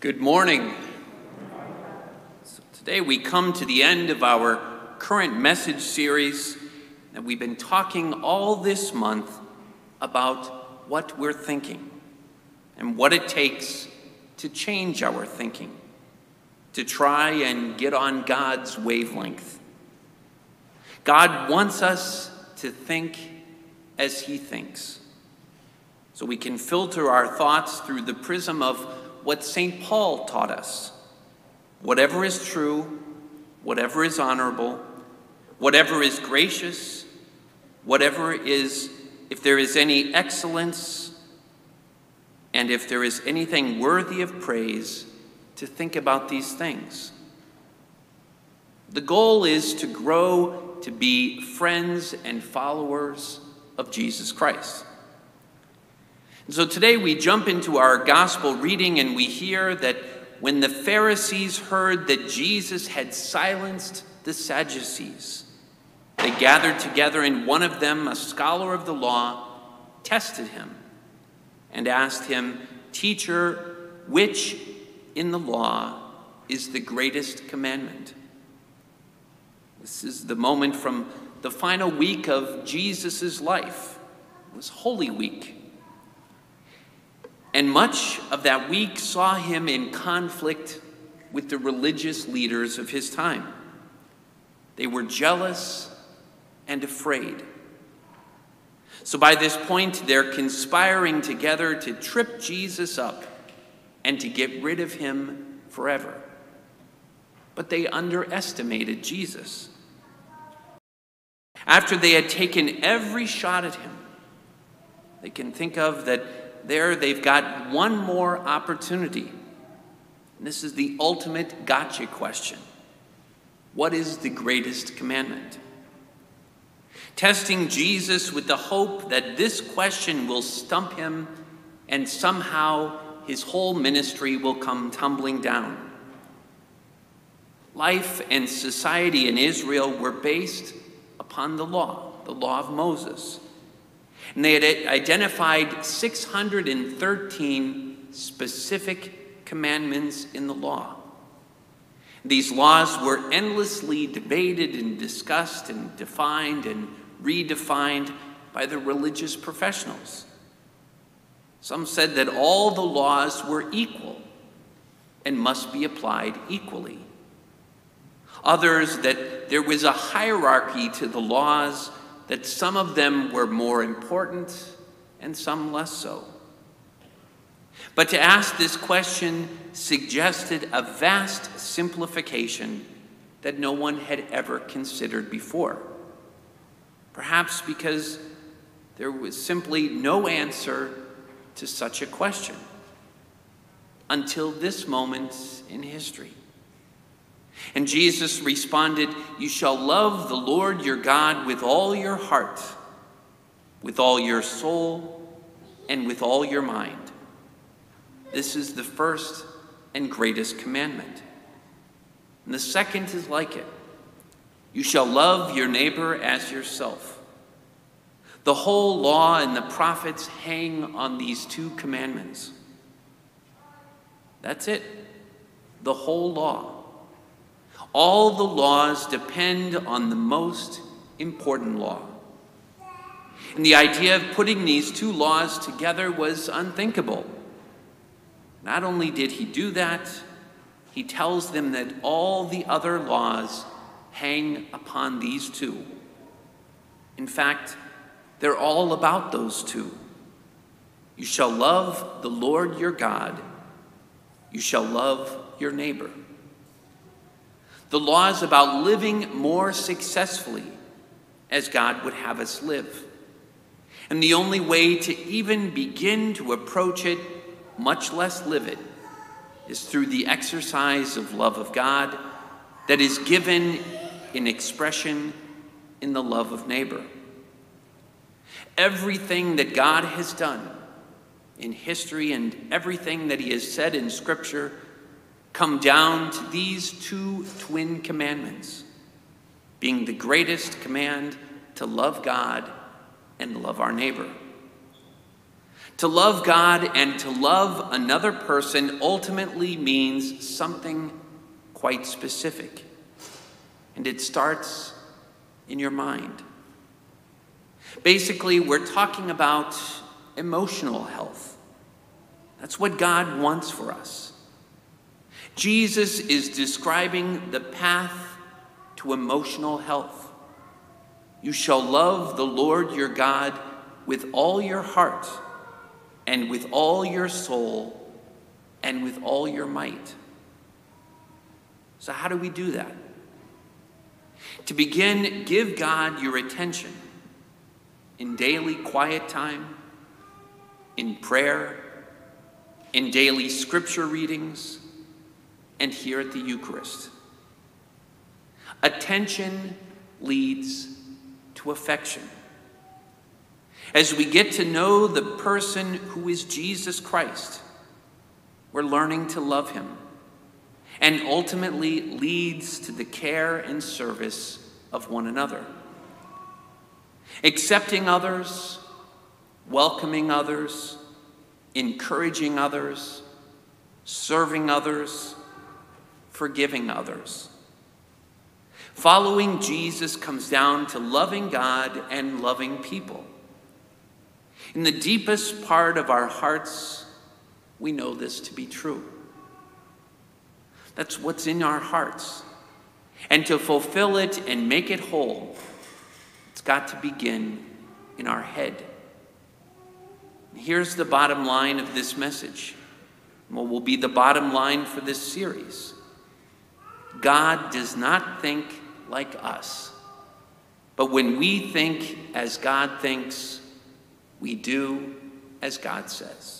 Good morning. So today we come to the end of our current message series, and we've been talking all this month about what we're thinking and what it takes to change our thinking, to try and get on God's wavelength. God wants us to think as He thinks, so we can filter our thoughts through the prism of what St. Paul taught us whatever is true, whatever is honorable, whatever is gracious, whatever is, if there is any excellence, and if there is anything worthy of praise, to think about these things. The goal is to grow to be friends and followers of Jesus Christ. So today we jump into our gospel reading and we hear that when the Pharisees heard that Jesus had silenced the Sadducees, they gathered together, and one of them, a scholar of the law, tested him and asked him, Teacher, which in the law is the greatest commandment? This is the moment from the final week of Jesus' life. It was Holy Week. And much of that week saw him in conflict with the religious leaders of his time. They were jealous and afraid. So by this point, they're conspiring together to trip Jesus up and to get rid of him forever. But they underestimated Jesus. After they had taken every shot at him, they can think of that there they've got one more opportunity. And this is the ultimate gotcha question What is the greatest commandment? Testing Jesus with the hope that this question will stump him and somehow his whole ministry will come tumbling down. Life and society in Israel were based upon the law, the law of Moses. And they had identified 613 specific commandments in the law. These laws were endlessly debated and discussed and defined and redefined by the religious professionals. Some said that all the laws were equal and must be applied equally. Others that there was a hierarchy to the laws that some of them were more important and some less so. But to ask this question suggested a vast simplification that no one had ever considered before. Perhaps because there was simply no answer to such a question until this moment in history. And Jesus responded, You shall love the Lord your God with all your heart, with all your soul, and with all your mind. This is the first and greatest commandment. And the second is like it you shall love your neighbor as yourself. The whole law and the prophets hang on these two commandments. That's it. The whole law. All the laws depend on the most important law. And the idea of putting these two laws together was unthinkable. Not only did he do that, he tells them that all the other laws hang upon these two. In fact, they're all about those two. You shall love the Lord your God, you shall love your neighbor. The law is about living more successfully as God would have us live. And the only way to even begin to approach it, much less live it, is through the exercise of love of God that is given in expression in the love of neighbor. Everything that God has done in history and everything that He has said in Scripture come down to these two twin commandments, being the greatest command to love God and love our neighbor. To love God and to love another person ultimately means something quite specific. And it starts in your mind. Basically, we're talking about emotional health. That's what God wants for us. Jesus is describing the path to emotional health. You shall love the Lord your God with all your heart, and with all your soul, and with all your might. So, how do we do that? To begin, give God your attention in daily quiet time, in prayer, in daily scripture readings, and here at the Eucharist. Attention leads to affection. As we get to know the person who is Jesus Christ, we're learning to love him and ultimately leads to the care and service of one another. Accepting others, welcoming others, encouraging others, serving others, forgiving others. Following Jesus comes down to loving God and loving people. In the deepest part of our hearts, we know this to be true. That's what's in our hearts. And to fulfill it and make it whole, it's got to begin in our head. Here's the bottom line of this message. What will be the bottom line for this series? God does not think like us. But when we think as God thinks, we do as God says.